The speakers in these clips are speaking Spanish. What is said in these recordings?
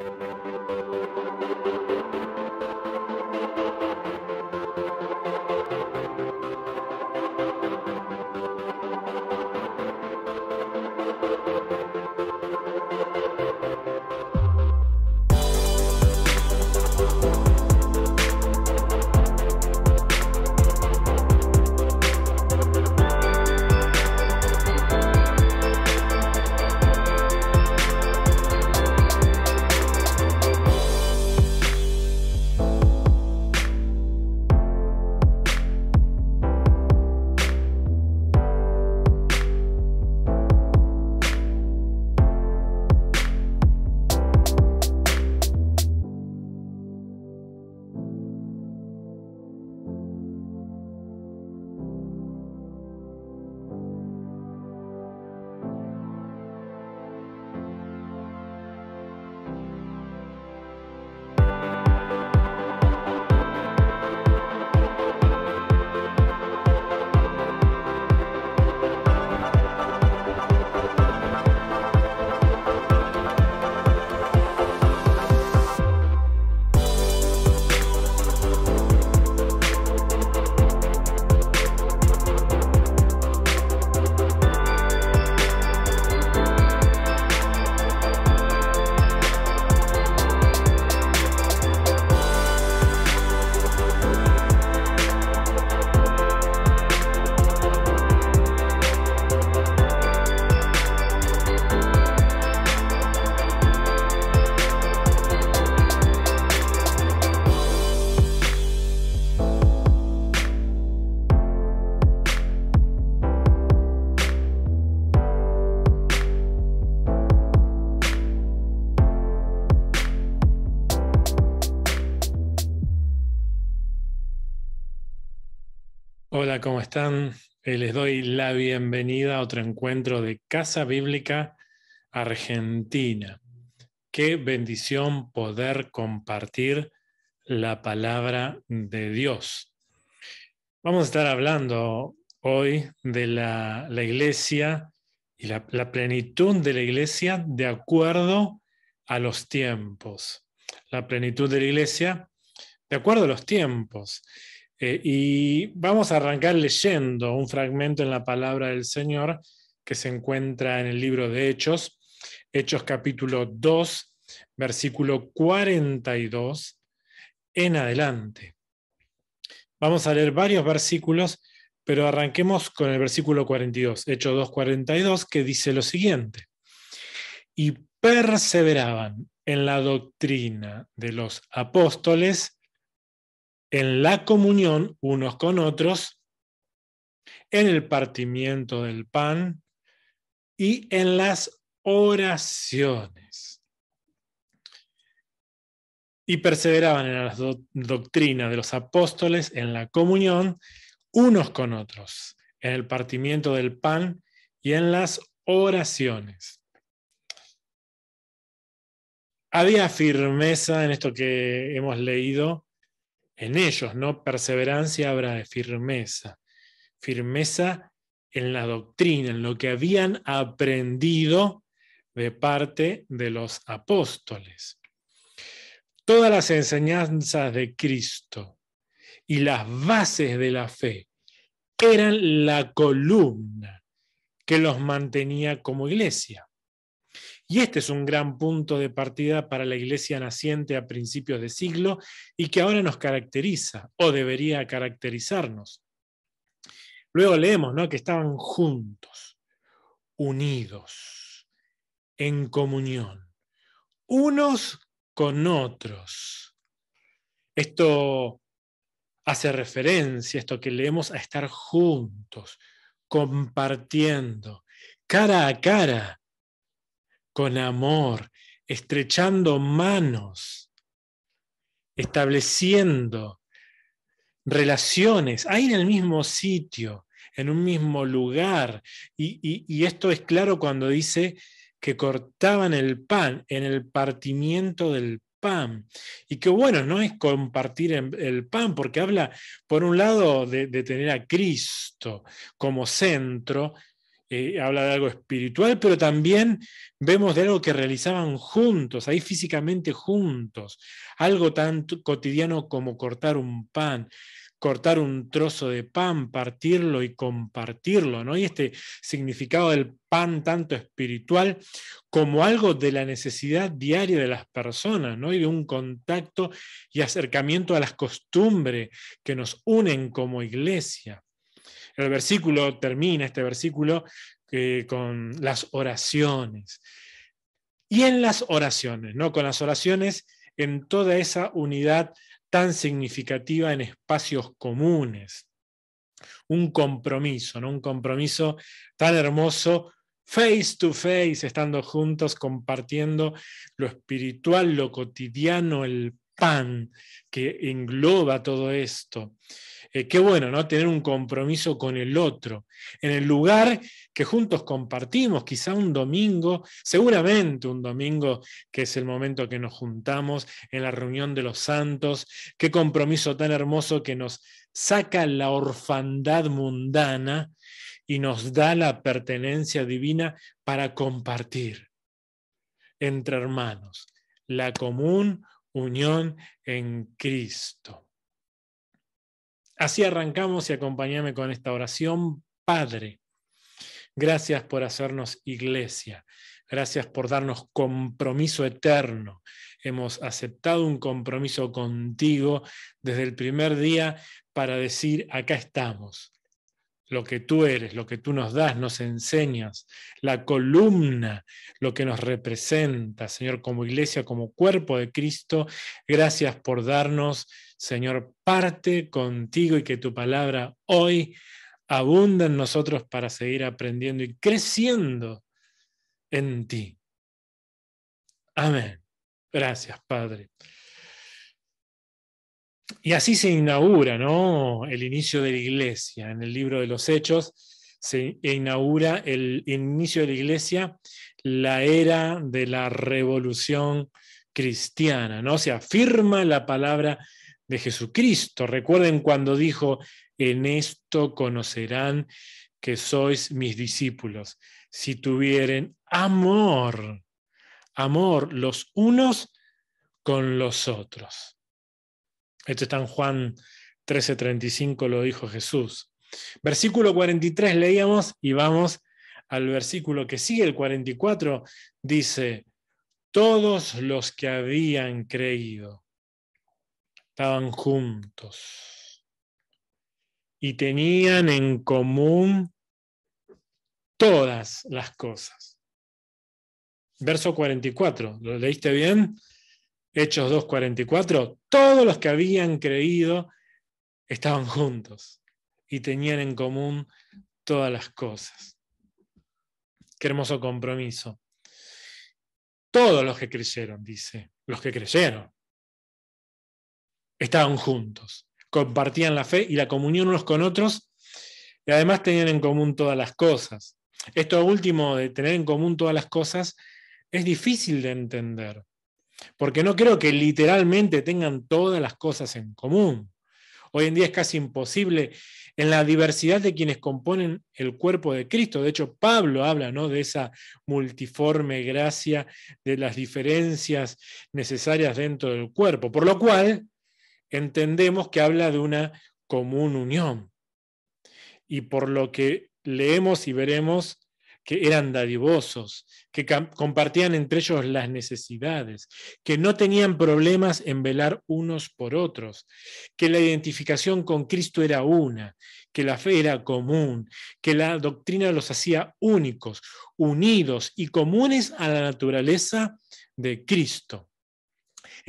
Thank you. ¿Cómo están? Eh, les doy la bienvenida a otro encuentro de Casa Bíblica Argentina. Qué bendición poder compartir la palabra de Dios. Vamos a estar hablando hoy de la, iglesia y la, la plenitud de la iglesia de acuerdo a los tiempos. La plenitud de la iglesia de acuerdo a los tiempos. Eh, y vamos a arrancar leyendo un fragmento en la palabra del Señor que se encuentra en el libro de Hechos, Hechos capítulo 2, versículo 42 en adelante. Vamos a leer varios versículos, pero arranquemos con el versículo 42, Hechos 2, 42, que dice lo siguiente. Y perseveraban en la doctrina de los apóstoles en la comunión unos con otros, en el partimiento del pan y en las oraciones. Y perseveraban en la doctrina de los apóstoles, en la comunión unos con otros, en el partimiento del pan y en las oraciones. Había firmeza en esto que hemos leído en ellos, ¿no? Perseverancia habrá de firmeza. Firmeza en la doctrina, en lo que habían aprendido de parte de los apóstoles. Todas las enseñanzas de Cristo y las bases de la fe eran la columna que los mantenía como iglesia. Y este es un gran punto de partida para la iglesia naciente a principios de siglo y que ahora nos caracteriza o debería caracterizarnos. Luego leemos ¿no? que estaban juntos, unidos, en comunión, unos con otros. Esto hace referencia, esto que leemos, a estar juntos, compartiendo, cara a cara, con amor, estrechando manos, estableciendo relaciones, ahí en el mismo sitio, en un mismo lugar. Y, esto es claro cuando dice que cortaban el pan en el partimiento del pan. Y que bueno, no es compartir el pan, porque habla, por un lado, de, de, tener a Cristo como centro eh, habla de algo espiritual, pero también vemos de algo que realizaban juntos, ahí físicamente juntos, algo tan cotidiano como cortar un pan, cortar un trozo de pan, partirlo y compartirlo, ¿no? Y este significado del pan tanto espiritual como algo de la necesidad diaria de las personas, ¿no? Y de un contacto y acercamiento a las costumbres que nos unen como iglesia. El versículo termina, este versículo, eh, con las oraciones. Y en las oraciones, ¿no? Con las oraciones en toda esa unidad tan significativa en espacios comunes. Un compromiso, ¿no? Un compromiso tan hermoso, face to face, estando juntos, compartiendo lo espiritual, lo cotidiano, el pan que engloba todo esto. Eh, qué bueno, ¿no? Tener un compromiso con el otro, en el lugar que juntos compartimos, quizá un domingo, seguramente un domingo que es el momento que nos juntamos en la reunión de los santos, qué compromiso tan hermoso que nos saca la orfandad mundana y nos da la pertenencia divina para compartir entre hermanos la común unión en Cristo. Así arrancamos y acompáñame con esta oración. Padre, gracias por hacernos iglesia. Gracias por darnos compromiso eterno. Hemos aceptado un compromiso contigo desde el primer día para decir, acá estamos. Lo que tú eres, lo que tú nos das, nos enseñas, la columna, lo que nos representa, Señor, como iglesia, como cuerpo de Cristo. Gracias por darnos Señor, parte contigo y que tu palabra hoy abunda en nosotros para seguir aprendiendo y creciendo en ti. Amén. Gracias, Padre. Y así se inaugura ¿no? el inicio de la iglesia. En el libro de los Hechos se inaugura el inicio de la iglesia, la era de la revolución cristiana. ¿no? Se afirma la palabra de Jesucristo. Recuerden cuando dijo, en esto conocerán que sois mis discípulos, si tuvieren amor, amor los unos con los otros. Esto está en Juan 13:35, lo dijo Jesús. Versículo 43 leíamos y vamos al versículo que sigue, el 44, dice, todos los que habían creído estaban juntos y tenían en común todas las cosas. Verso 44, ¿lo leíste bien? Hechos 2.44, todos los que habían creído estaban juntos y tenían en común todas las cosas. Qué hermoso compromiso. Todos los que creyeron, dice, los que creyeron estaban juntos, compartían la fe y la comunión unos con otros y además tenían en común todas las cosas. Esto último de tener en común todas las cosas es difícil de entender, porque no creo que literalmente tengan todas las cosas en común. Hoy en día es casi imposible en la diversidad de quienes componen el cuerpo de Cristo. De hecho, Pablo habla ¿no? de esa multiforme gracia, de las diferencias necesarias dentro del cuerpo. Por lo cual, entendemos que habla de una común unión. Y por lo que leemos y veremos que eran dadivosos, que compartían entre ellos las necesidades, que no tenían problemas en velar unos por otros, que la identificación con Cristo era una, que la fe era común, que la doctrina los hacía únicos, unidos y comunes a la naturaleza de Cristo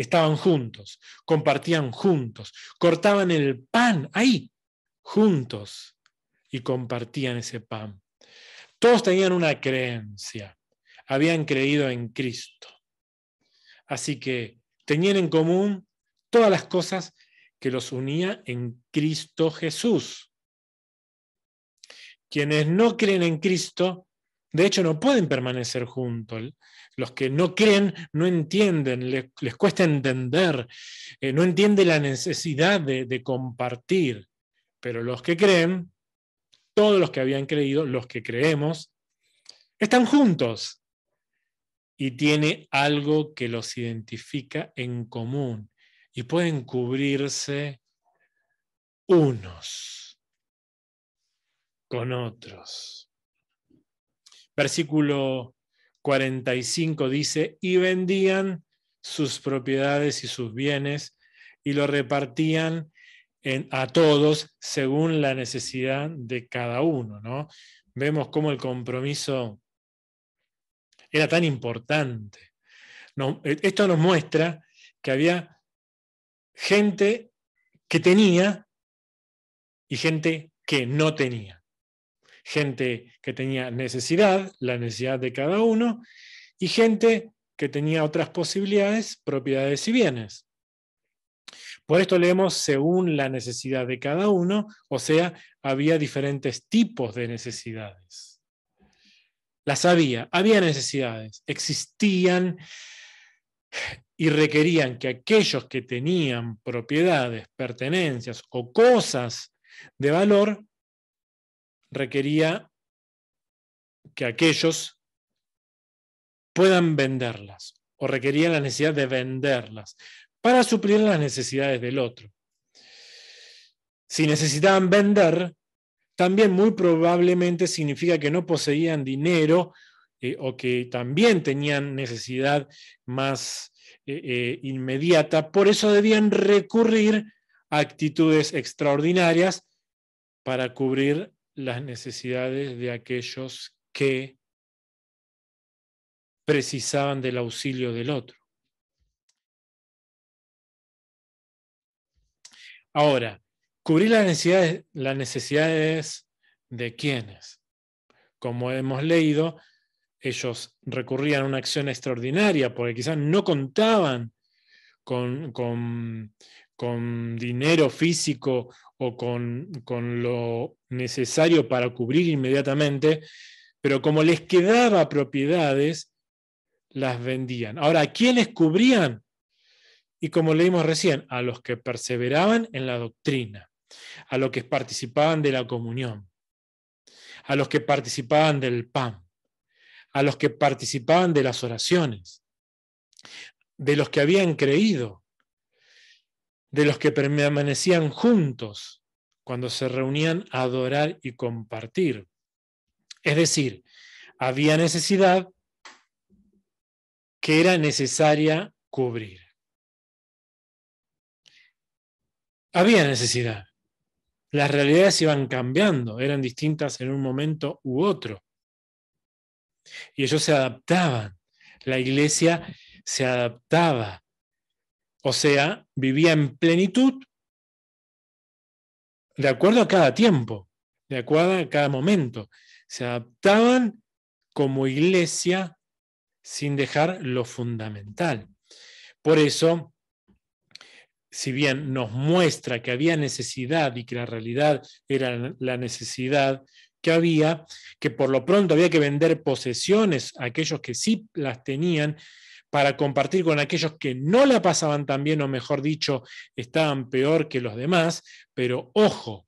estaban juntos, compartían juntos, cortaban el pan ahí, juntos, y compartían ese pan. Todos tenían una creencia, habían creído en Cristo. Así que tenían en común todas las cosas que los unía en Cristo Jesús. Quienes no creen en Cristo, de hecho, no pueden permanecer juntos. Los que no creen no entienden, les, cuesta entender, eh, no entienden la necesidad de, de compartir. Pero los que creen, todos los que habían creído, los que creemos, están juntos y tiene algo que los identifica en común y pueden cubrirse unos con otros. Versículo 45 dice, y vendían sus propiedades y sus bienes y lo repartían a todos según la necesidad de cada uno. ¿no? Vemos cómo el compromiso era tan importante. E, esto nos muestra que había gente que tenía y gente que no tenía. Gente que tenía necesidad, la necesidad de cada uno, y gente que tenía otras posibilidades, propiedades y bienes. Por esto leemos según la necesidad de cada uno, o sea, había diferentes tipos de necesidades. Las había, había necesidades, existían y requerían que aquellos que tenían propiedades, pertenencias o cosas de valor, requería que aquellos puedan venderlas o requerían la necesidad de venderlas para suplir las necesidades del otro. Si necesitaban vender, también muy probablemente significa que no poseían dinero eh, o que también tenían necesidad más eh, eh, inmediata. Por eso debían recurrir a actitudes extraordinarias para cubrir las necesidades de aquellos que precisaban del auxilio del otro. Ahora, cubrir las necesidades, las necesidades de quienes. Como hemos leído, ellos recurrían a una acción extraordinaria porque quizás no contaban con, con, dinero físico o con, con, lo necesario para cubrir inmediatamente, pero como les quedaba propiedades, las vendían. Ahora, ¿a quiénes cubrían? y como leímos recién, a los que perseveraban en la doctrina, a los que participaban de la comunión, a los que participaban del pan, a los que participaban de las oraciones, de los que habían creído, de los que permanecían juntos cuando se reunían a adorar y compartir. Es decir, había necesidad que era necesaria cubrir. había necesidad. Las realidades iban cambiando, eran distintas en un momento u otro. Y ellos se adaptaban. La iglesia se adaptaba. O sea, vivía en plenitud de acuerdo a cada tiempo, de acuerdo a cada momento. Se adaptaban como iglesia sin dejar lo fundamental. Por eso, si bien nos muestra que había necesidad y que la realidad era la necesidad que había, que por lo pronto había que vender posesiones a aquellos que sí las tenían para compartir con aquellos que no la pasaban tan bien o mejor dicho, estaban peor que los demás, pero ojo,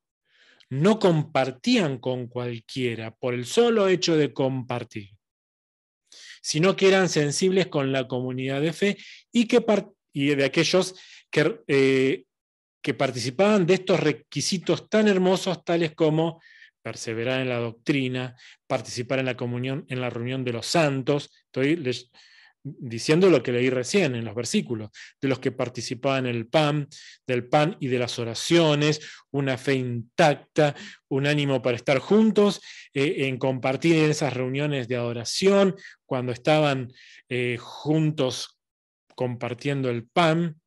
no compartían con cualquiera por el solo hecho de compartir, sino que eran sensibles con la comunidad de fe y, que de aquellos que, eh, que participaban de estos requisitos tan hermosos, tales como perseverar en la doctrina, participar en la comunión, en la reunión de los santos. Estoy diciendo lo que leí recién en los versículos, de los que participaban el pan, del pan y de las oraciones, una fe intacta, un ánimo para estar juntos, eh, en compartir en esas reuniones de adoración, cuando estaban eh, juntos compartiendo el pan,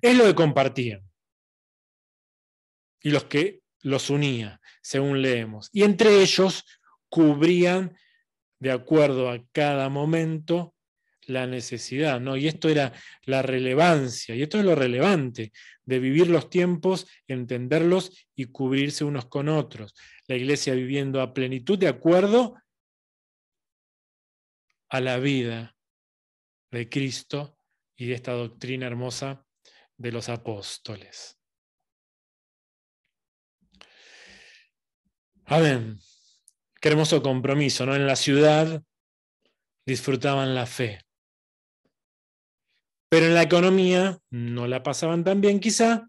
es lo que compartían. Y los que los unía, según leemos. Y entre ellos cubrían, de acuerdo a cada momento, la necesidad, ¿no? Y esto era la relevancia, y esto es lo relevante de vivir los tiempos, entenderlos y cubrirse unos con otros. La iglesia viviendo a plenitud de acuerdo a la vida de Cristo y de esta doctrina hermosa de los apóstoles. Amén. Qué hermoso compromiso, ¿no? En la ciudad disfrutaban la fe. Pero en la economía no la pasaban tan bien quizá,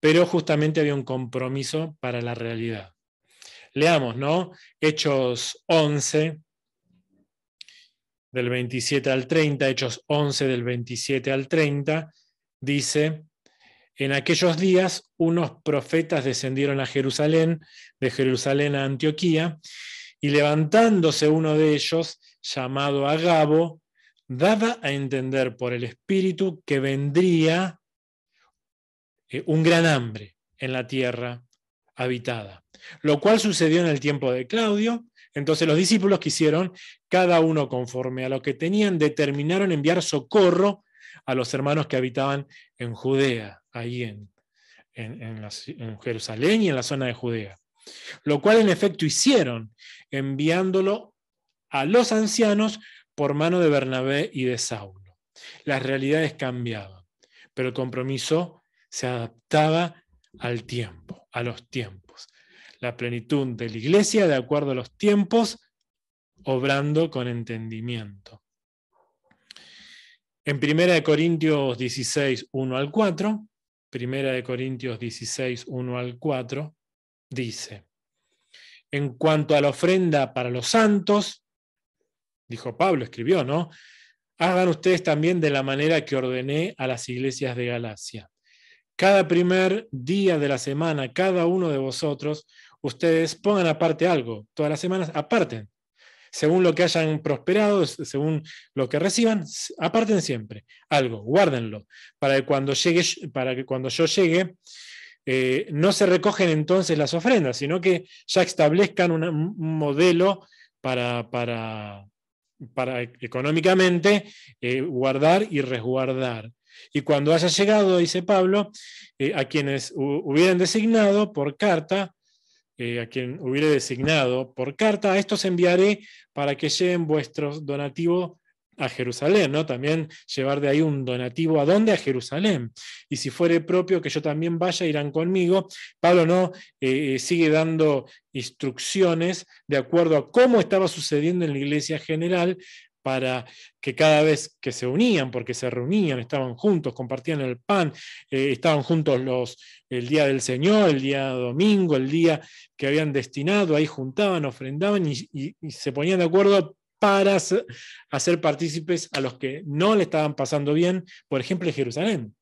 pero justamente había un compromiso para la realidad. Leamos, ¿no? Hechos 11, del 27 al 30, Hechos 11 del 27 al 30, dice, en aquellos días unos profetas descendieron a Jerusalén, de Jerusalén a Antioquía, y levantándose uno de ellos, llamado Agabo, daba a entender por el Espíritu que vendría eh, un gran hambre en la tierra habitada, lo cual sucedió en el tiempo de Claudio. Entonces los discípulos quisieron, cada uno conforme a lo que tenían, determinaron enviar socorro a los hermanos que habitaban en Judea, ahí en, en Jerusalén y en la zona de Judea. Lo cual en efecto hicieron, enviándolo a los ancianos por mano de Bernabé y de Saulo. Las realidades cambiaban, pero el compromiso se adaptaba al tiempo, a los tiempos. La plenitud de la iglesia de acuerdo a los tiempos, obrando con entendimiento. En 1 Corintios 16, 1 al 4, 1 Corintios 16, 1 al 4, dice, en cuanto a la ofrenda para los santos, dijo Pablo, escribió, ¿no? Hagan ustedes también de la manera que ordené a las iglesias de Galacia. Cada primer día de la semana, cada uno de vosotros, ustedes pongan aparte algo. Todas las semanas aparten. Según lo que hayan prosperado, según lo que reciban, aparten siempre algo, guárdenlo, para que cuando, llegue, para que cuando yo llegue, eh, no se recogen entonces las ofrendas, sino que ya establezcan un modelo para, para, para económicamente eh, guardar y resguardar. Y cuando haya llegado, dice Pablo, eh, a quienes hubieran designado por carta, eh, a quien hubiere designado por carta, a estos enviaré para que lleven vuestros donativos a Jerusalén, ¿no? También llevar de ahí un donativo a dónde? A Jerusalén. Y si fuere propio que yo también vaya, irán conmigo. Pablo no eh, sigue dando instrucciones de acuerdo a cómo estaba sucediendo en la iglesia general para que cada vez que se unían, porque se reunían, estaban juntos, compartían el pan, eh, estaban juntos los, el día del Señor, el día domingo, el día que habían destinado, ahí juntaban, ofrendaban y se ponían de acuerdo para hacer partícipes a los que no le estaban pasando bien, por ejemplo, en Jerusalén.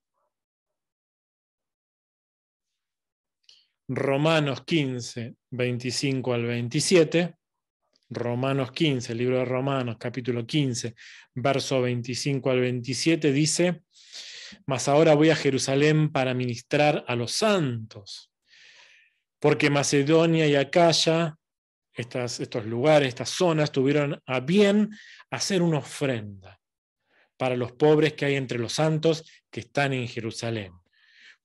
Romanos 15, 25 al 27. Romanos 15, libro de Romanos, capítulo 15, verso 25 al 27, dice, mas ahora voy a Jerusalén para ministrar a los santos, porque Macedonia y Acaya estos lugares, estas zonas, tuvieron a bien hacer una ofrenda para los pobres que hay entre los santos que están en Jerusalén.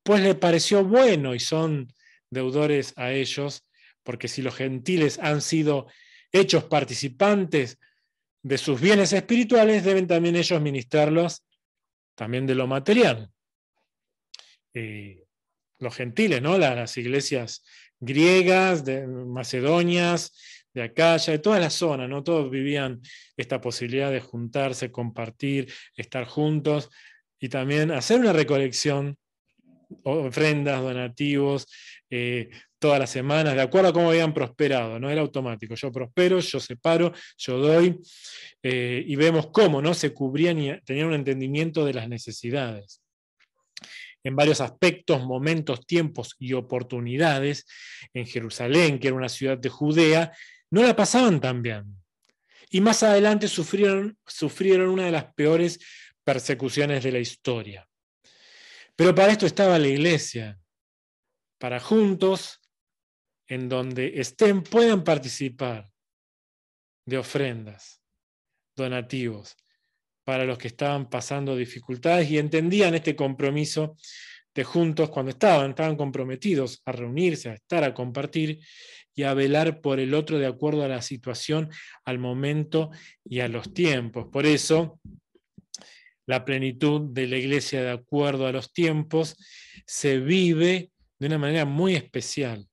Pues le pareció bueno y son deudores a ellos, porque si los gentiles han sido hechos participantes de sus bienes espirituales, deben también ellos ministrarlos también de lo material. Eh, los gentiles, ¿no? Las, iglesias griegas, de macedonias, de Acaya, de toda la zona, ¿no? Todos vivían esta posibilidad de juntarse, compartir, estar juntos y también hacer una recolección, ofrendas, donativos, eh, todas las semanas, de acuerdo a cómo habían prosperado, no era automático. Yo prospero, yo separo, yo doy, eh, y vemos cómo ¿no? se cubrían y tenían un entendimiento de las necesidades en varios aspectos, momentos, tiempos y oportunidades en Jerusalén, que era una ciudad de Judea, no la pasaban tan bien. Y más adelante sufrieron, sufrieron una de las peores persecuciones de la historia. Pero para esto estaba la iglesia, para juntos, en donde estén, puedan participar de ofrendas, donativos, para los que estaban pasando dificultades y entendían este compromiso de juntos cuando estaban, estaban comprometidos a reunirse, a estar, a compartir y a velar por el otro de acuerdo a la situación, al momento y a los tiempos. Por eso, la plenitud de la iglesia de acuerdo a los tiempos se vive de una manera muy especial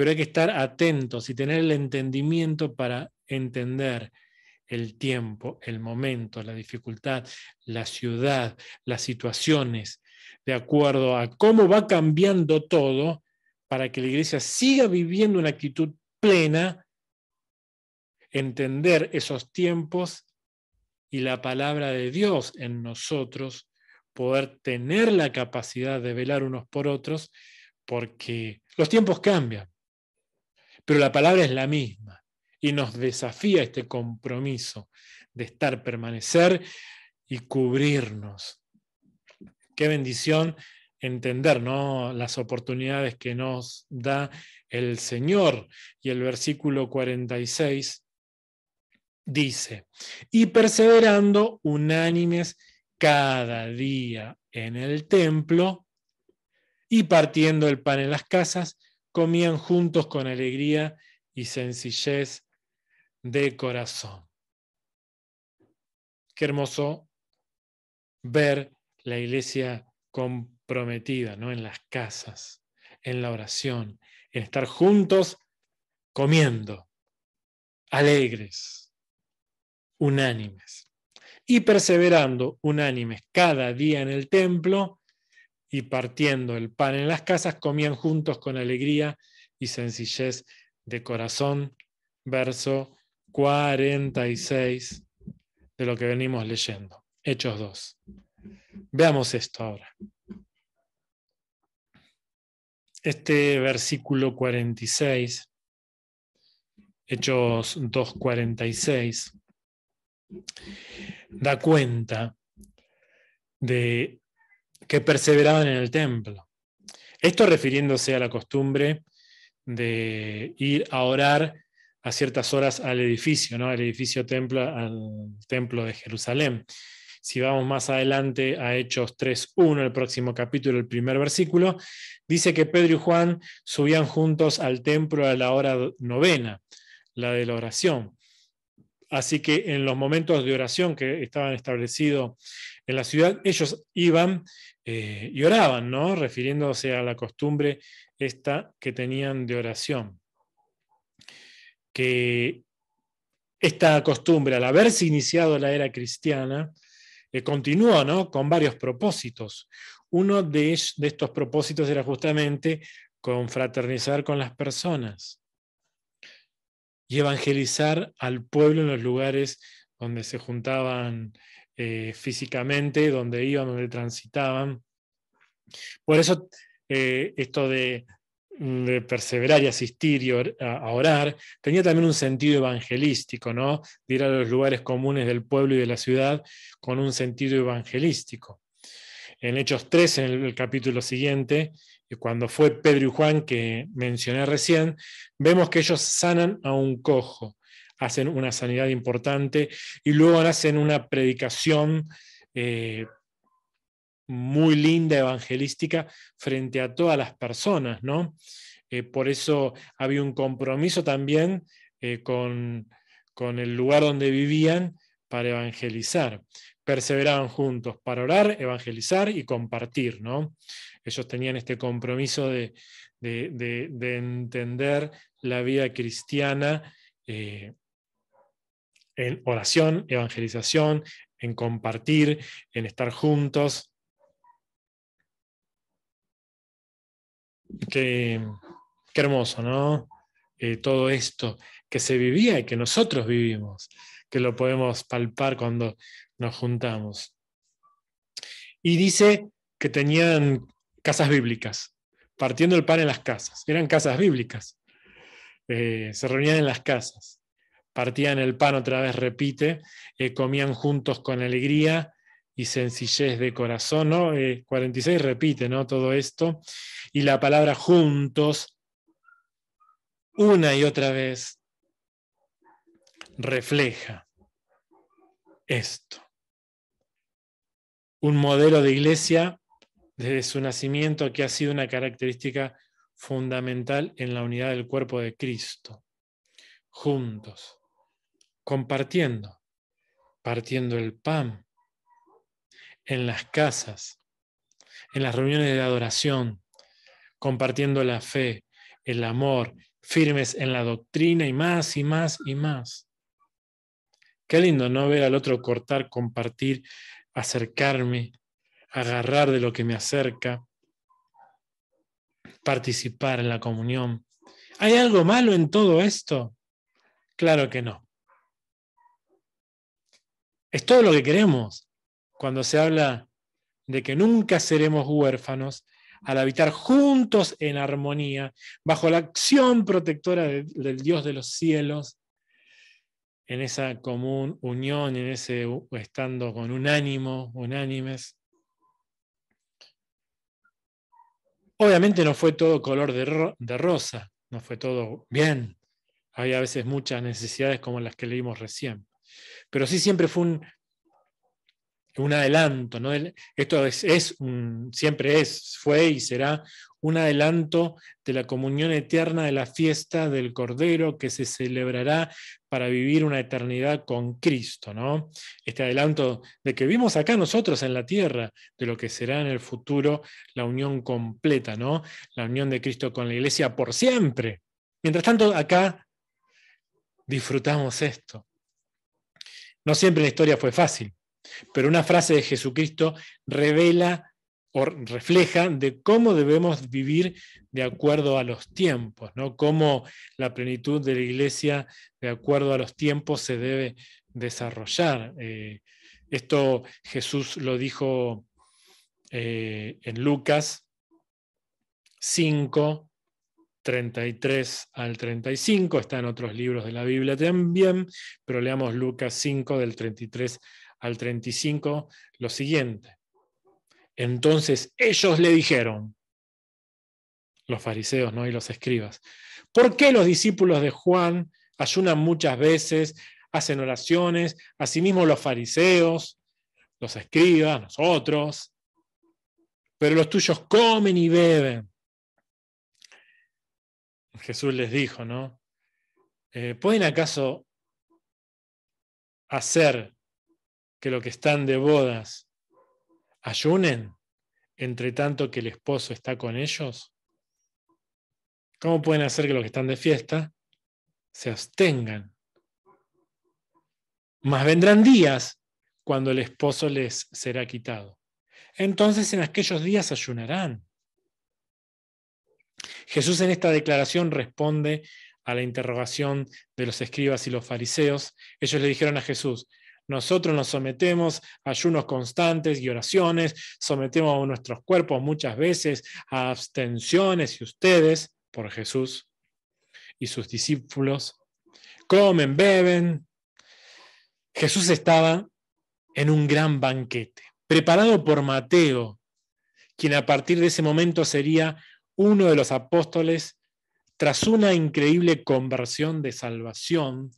pero hay que estar atentos y tener el entendimiento para entender el tiempo, el momento, la dificultad, la ciudad, las situaciones, de acuerdo a cómo va cambiando todo para que la iglesia siga viviendo una actitud plena, entender esos tiempos y la palabra de Dios en nosotros, poder tener la capacidad de velar unos por otros, porque los tiempos cambian, pero la palabra es la misma y nos desafía este compromiso de estar, permanecer y cubrirnos. Qué bendición entender ¿no? las oportunidades que nos da el Señor. Y el versículo 46 dice, y perseverando unánimes cada día en el templo y partiendo el pan en las casas, comían juntos con alegría y sencillez de corazón. Qué hermoso ver la iglesia comprometida ¿no? en las casas, en la oración, en estar juntos comiendo, alegres, unánimes, y perseverando unánimes cada día en el templo y partiendo el pan en las casas, comían juntos con alegría y sencillez de corazón. Verso 46 de lo que venimos leyendo. Hechos 2. Veamos esto ahora. Este versículo 46, Hechos 2.46, da cuenta de que perseveraban en el templo. Esto refiriéndose a la costumbre de ir a orar a ciertas horas al edificio, ¿no? al edificio templo, al templo de Jerusalén. Si vamos más adelante a Hechos 3.1, el próximo capítulo, el primer versículo, dice que Pedro y Juan subían juntos al templo a la hora novena, la de la oración. Así que en los momentos de oración que estaban establecidos en la ciudad, ellos iban eh, y oraban, ¿no? refiriéndose a la costumbre esta que tenían de oración que esta costumbre, al haberse iniciado la era cristiana, eh, continuó ¿no? con varios propósitos. Uno de estos propósitos era justamente confraternizar con las personas y evangelizar al pueblo en los lugares donde se juntaban eh, físicamente, donde iban, donde transitaban. Por eso eh, esto de perseverar y asistir y a orar, tenía también un sentido evangelístico, ¿no? De ir a los lugares comunes del pueblo y de la ciudad con un sentido evangelístico. En Hechos 3, en el, capítulo siguiente, cuando fue Pedro y Juan que mencioné recién, vemos que ellos sanan a un cojo, hacen una sanidad importante y luego hacen una predicación eh, muy linda evangelística frente a todas las personas, ¿no? Eh, por eso había un compromiso también eh, con, con el lugar donde vivían para evangelizar. Perseveraban juntos para orar, evangelizar y compartir, ¿no? Ellos tenían este compromiso de, entender la vida cristiana eh, en oración, evangelización, en compartir, en estar juntos, Qué, hermoso, ¿no? Eh, todo esto que se vivía y que nosotros vivimos, que lo podemos palpar cuando nos juntamos. Y dice que tenían casas bíblicas, partiendo el pan en las casas. Eran casas bíblicas. Eh, se reunían en las casas, partían el pan otra vez, repite, eh, comían juntos con alegría y sencillez de corazón, ¿no? 46 repite, ¿no? Todo esto. Y la palabra juntos, una y otra vez, refleja esto. Un modelo de iglesia desde su nacimiento que ha sido una característica fundamental en la unidad del cuerpo de Cristo. Juntos, compartiendo, partiendo el pan en las casas, en las reuniones de adoración, compartiendo la fe, el amor, firmes en la doctrina y más y más y más. Qué lindo no ver al otro cortar, compartir, acercarme, agarrar de lo que me acerca, participar en la comunión. ¿Hay algo malo en todo esto? Claro que no. Es todo lo que queremos cuando se habla de que nunca seremos huérfanos al habitar juntos en armonía, bajo la acción protectora del Dios de los cielos, en esa común unión, en ese estando con un ánimo, unánimes. Obviamente no fue todo color de, de rosa, no fue todo bien. Había a veces muchas necesidades como las que leímos recién. Pero sí siempre fue un, un adelanto, ¿no? Esto es, siempre es, fue y será un adelanto de la comunión eterna de la fiesta del Cordero que se celebrará para vivir una eternidad con Cristo, ¿no? Este adelanto de que vimos acá nosotros en la tierra, de lo que será en el futuro la unión completa, ¿no? La unión de Cristo con la iglesia por siempre. Mientras tanto, acá disfrutamos esto. No siempre la historia fue fácil. Pero una frase de Jesucristo revela o refleja de cómo debemos vivir de acuerdo a los tiempos, ¿no? Cómo la plenitud de la iglesia, de acuerdo a los tiempos, se debe desarrollar. Eh, esto Jesús lo dijo eh, en Lucas 5, 33 al 35, está en otros libros de la Biblia también, pero leamos Lucas 5 del 33 al 35 lo siguiente. Entonces ellos le dijeron, los fariseos ¿no? y los escribas, ¿por qué los discípulos de Juan ayunan muchas veces, hacen oraciones, asimismo los fariseos, los escribas, nosotros, pero los tuyos comen y beben? Jesús les dijo, ¿no? Eh, ¿Pueden acaso hacer que los que están de bodas ayunen entre tanto que el esposo está con ellos? ¿Cómo pueden hacer que los que están de fiesta se abstengan? Mas vendrán días cuando el esposo les será quitado. Entonces en aquellos días ayunarán. Jesús en esta declaración responde a la interrogación de los escribas y los fariseos. Ellos le dijeron a Jesús, nosotros nos sometemos a ayunos constantes y oraciones, sometemos a nuestros cuerpos muchas veces a abstenciones y ustedes, por Jesús y sus discípulos, comen, beben. Jesús estaba en un gran banquete, preparado por Mateo, quien a partir de ese momento sería uno de los apóstoles tras una increíble conversión de salvación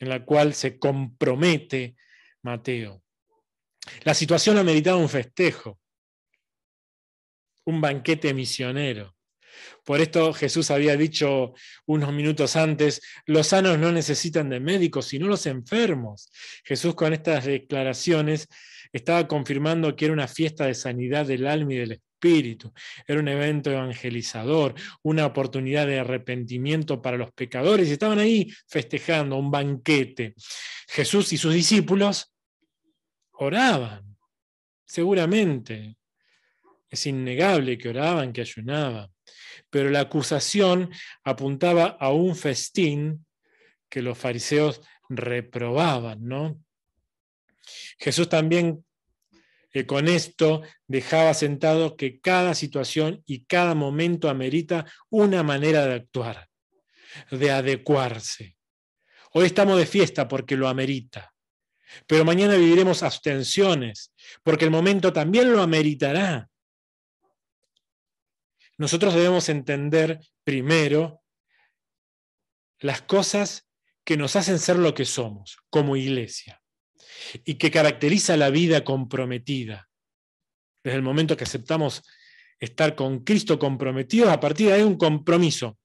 en la cual se compromete Mateo. La situación ha meritado un festejo, un banquete misionero. Por esto Jesús había dicho unos minutos antes, los sanos no necesitan de médicos, sino los enfermos. Jesús con estas declaraciones estaba confirmando que era una fiesta de sanidad del alma y del espíritu. Era un evento evangelizador, una oportunidad de arrepentimiento para los pecadores y estaban ahí festejando un banquete. Jesús y sus discípulos oraban, seguramente. Es innegable que oraban, que ayunaban. Pero la acusación apuntaba a un festín que los fariseos reprobaban, ¿no? Jesús también eh, con esto dejaba sentado que cada situación y cada momento amerita una manera de actuar, de adecuarse. Hoy estamos de fiesta porque lo amerita, pero mañana viviremos abstenciones porque el momento también lo ameritará. Nosotros debemos entender primero las cosas que nos hacen ser lo que somos como iglesia y que caracteriza la vida comprometida. Desde el momento que aceptamos estar con Cristo comprometidos, a partir de ahí un compromiso.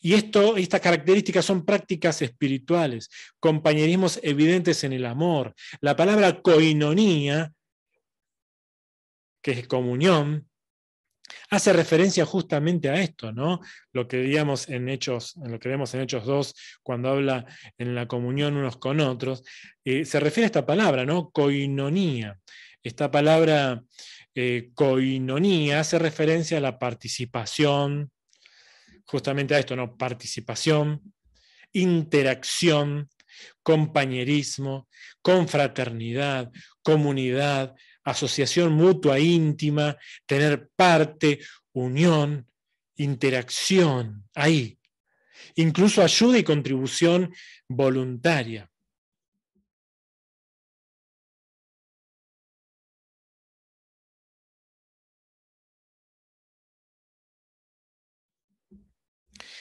Y esto, estas características son prácticas espirituales, compañerismos evidentes en el amor. La palabra koinonía, que es comunión, hace referencia justamente a esto, ¿no? Lo que digamos en Hechos, en lo que vemos en Hechos 2, cuando habla en la comunión unos con otros, eh, se refiere a esta palabra, ¿no? Coinonía. Esta palabra eh, coinonía hace referencia a la participación, justamente a esto, ¿no? Participación, interacción, compañerismo, confraternidad, comunidad, asociación mutua íntima, tener parte, unión, interacción, ahí. Incluso ayuda y contribución voluntaria.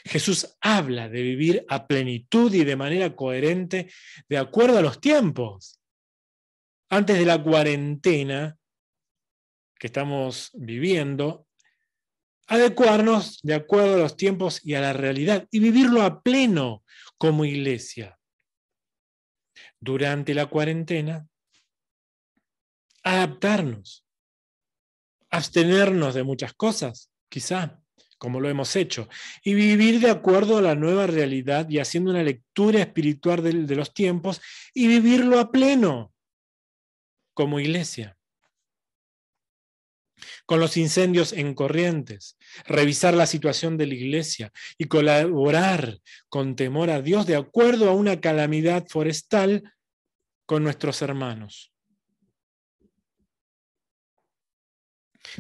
Jesús habla de vivir a plenitud y de manera coherente de acuerdo a los tiempos. Antes de la cuarentena que estamos viviendo, adecuarnos de acuerdo a los tiempos y a la realidad y vivirlo a pleno como iglesia. Durante la cuarentena, adaptarnos, abstenernos de muchas cosas, quizá, como lo hemos hecho, y vivir de acuerdo a la nueva realidad y haciendo una lectura espiritual de, de los tiempos y vivirlo a pleno como iglesia. Con los incendios en corrientes, revisar la situación de la iglesia y colaborar con temor a Dios de acuerdo a una calamidad forestal con nuestros hermanos.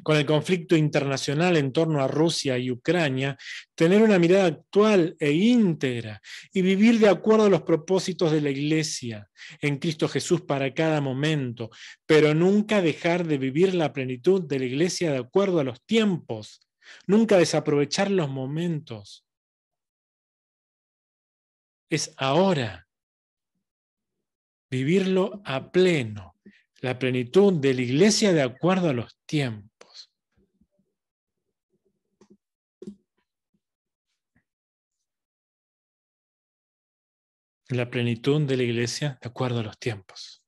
Con el conflicto internacional en torno a Rusia y Ucrania, tener una mirada actual e íntegra y vivir de acuerdo a los propósitos de la Iglesia en Cristo Jesús para cada momento, pero nunca dejar de vivir la plenitud de la Iglesia de acuerdo a los tiempos, nunca desaprovechar los momentos. Es ahora vivirlo a pleno, la plenitud de la iglesia de acuerdo a los tiempos. La plenitud de la iglesia de acuerdo a los tiempos.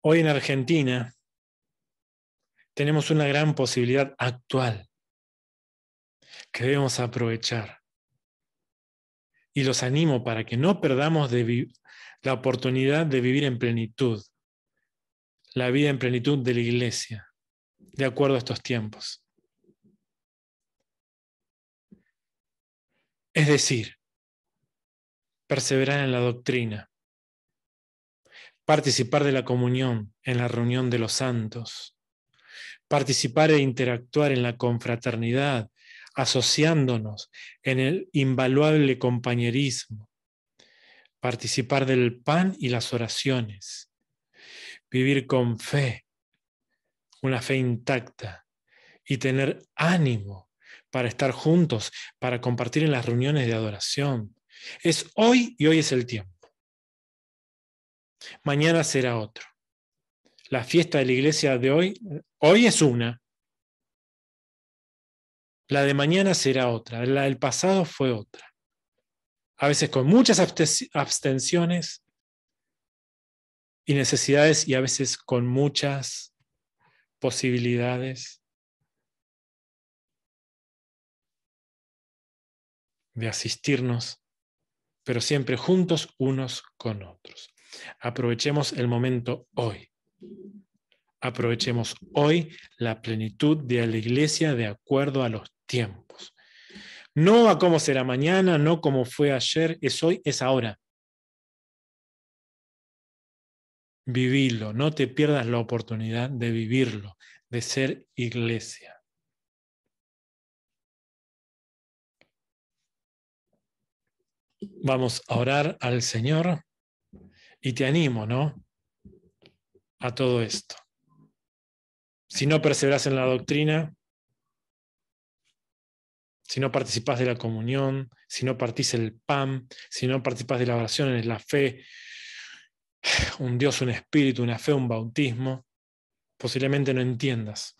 Hoy en Argentina tenemos una gran posibilidad actual que debemos aprovechar. Y los animo para que no perdamos la oportunidad de vivir en plenitud, la vida en plenitud de la iglesia, de acuerdo a estos tiempos. Es decir, perseverar en la doctrina, participar de la comunión en la reunión de los santos, participar e interactuar en la confraternidad, asociándonos en el invaluable compañerismo, participar del pan y las oraciones, vivir con fe, una fe intacta y tener ánimo para estar juntos, para compartir en las reuniones de adoración. Es hoy y hoy es el tiempo. Mañana será otro. La fiesta de la iglesia de hoy, hoy es una. La de mañana será otra. La del pasado fue otra. A veces con muchas abstenciones y necesidades y a veces con muchas posibilidades de asistirnos, pero siempre juntos unos con otros. Aprovechemos el momento hoy. Aprovechemos hoy la plenitud de la iglesia de acuerdo a los tiempos. No a cómo será mañana, no como fue ayer, es hoy, es ahora. Vivilo, no te pierdas la oportunidad de vivirlo, de ser iglesia. Vamos a orar al Señor y te animo, ¿no? A todo esto. Si no perseveras en la doctrina, si no participas de la comunión, si no partís el pan, si no participas de la oración en la fe, un Dios, un espíritu, una fe, un bautismo, posiblemente no entiendas.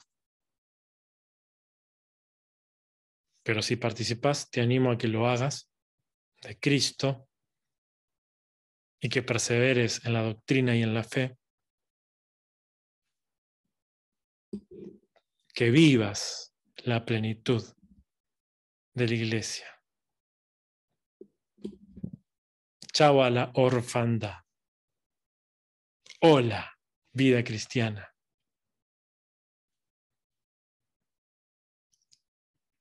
Pero si participas, te animo a que lo hagas de Cristo y que perseveres en la doctrina y en la fe. que vivas la plenitud de la iglesia. Chao a la orfandad. Hola, vida cristiana.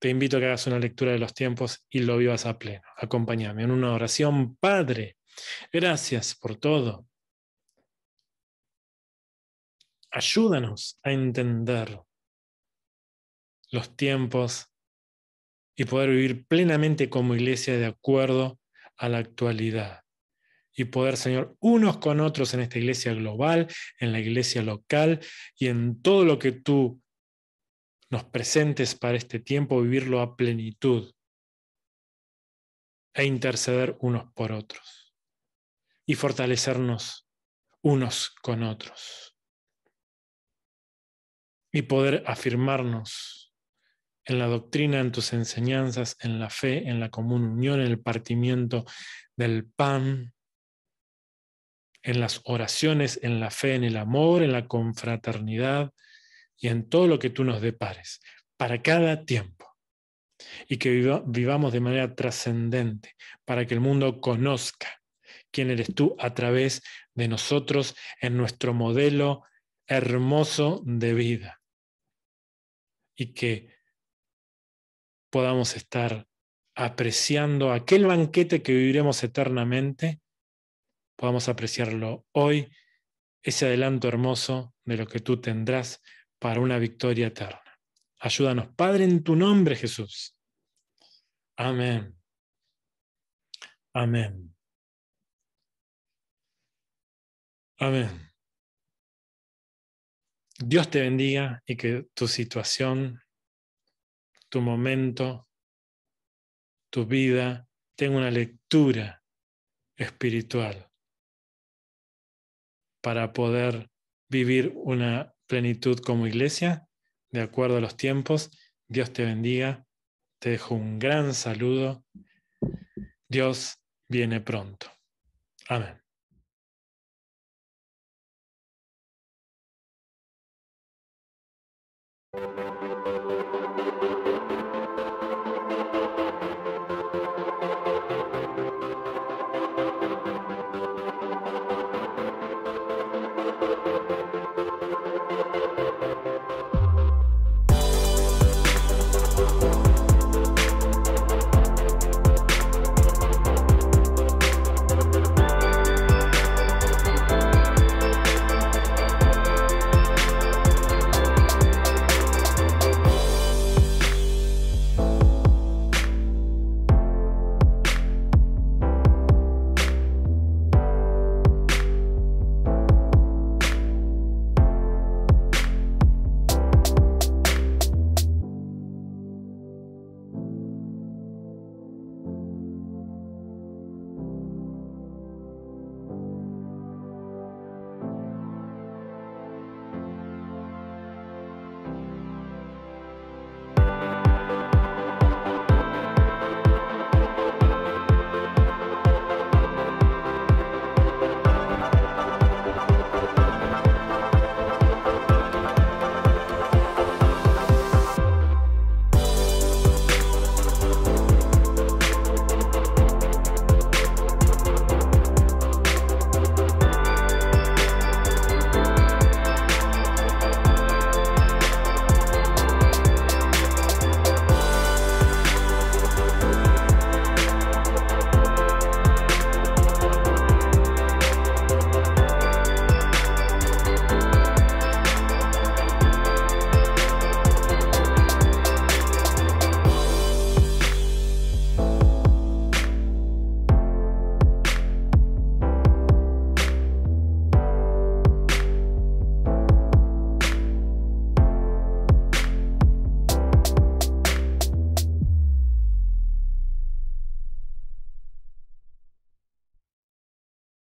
Te invito a que hagas una lectura de los tiempos y lo vivas a pleno. Acompáñame en una oración. Padre, gracias por todo. Ayúdanos a entender los tiempos y poder vivir plenamente como iglesia de acuerdo a la actualidad. Y poder, Señor, unos con otros en esta iglesia global, en la iglesia local y en todo lo que tú nos presentes para este tiempo, vivirlo a plenitud e interceder unos por otros y fortalecernos unos con otros y poder afirmarnos en la doctrina, en tus enseñanzas, en la fe, en la común unión, en el partimiento del pan, en las oraciones, en la fe, en el amor, en la confraternidad, y en todo lo que tú nos depares, para cada tiempo. Y que vivamos de manera trascendente, para que el mundo conozca quién eres tú a través de nosotros en nuestro modelo hermoso de vida. Y que podamos estar apreciando aquel banquete que viviremos eternamente, podamos apreciarlo hoy, ese adelanto hermoso de lo que tú tendrás para una victoria eterna. Ayúdanos, Padre, en tu nombre, Jesús. Amén. Amén. Amén. Dios te bendiga y que tu situación, tu momento, tu vida tenga una lectura espiritual para poder vivir una plenitud como iglesia, de acuerdo a los tiempos. Dios te bendiga. Te dejo un gran saludo. Dios viene pronto. Amén.